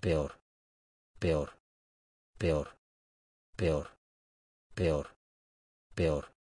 peor, peor, peor, peor, peor, peor.